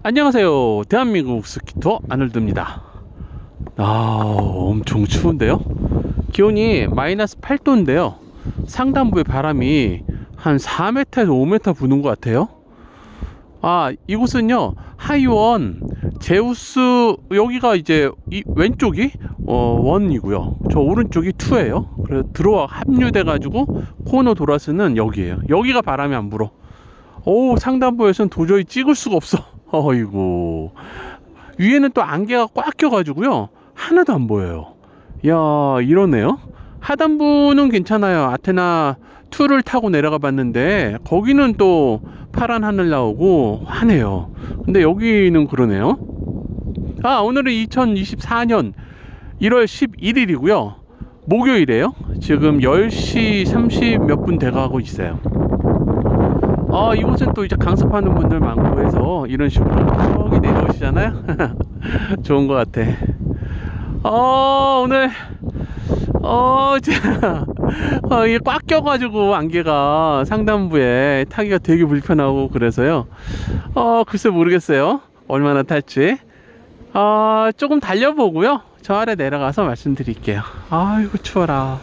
안녕하세요. 대한민국 스키터 아놀드입니다. 아 엄청 추운데요? 기온이 마이너스 8도인데요. 상단부의 바람이 한 4m에서 5m 부는 것 같아요. 아 이곳은요 하이원 제우스 여기가 이제 이 왼쪽이 어, 원이고요. 저 오른쪽이 투예요. 그래서 들어와 합류돼 가지고 코너 돌아서는 여기에요. 여기가 바람이 안 불어. 오 상단부에서는 도저히 찍을 수가 없어 어이구. 위에는 또 안개가 꽉 껴가지고요. 하나도 안 보여요. 야 이러네요? 하단부는 괜찮아요. 아테나 2를 타고 내려가 봤는데 거기는 또 파란 하늘 나오고 환해요. 근데 여기는 그러네요. 아 오늘은 2024년 1월 11일이고요. 목요일이에요. 지금 10시 30 몇 분 돼가고 있어요 아 이곳은 또 이제 강습하는 분들 많고 해서 이런 식으로 저기 내려오시잖아요. 좋은 것 같아. 어 오늘 어 진짜 어, 이게 꽉 껴가지고 안개가 상단부에 타기가 되게 불편하고 그래서요. 어 글쎄 모르겠어요. 얼마나 탈지. 어 조금 달려보고요. 저 아래 내려가서 말씀드릴게요. 아이고 추워라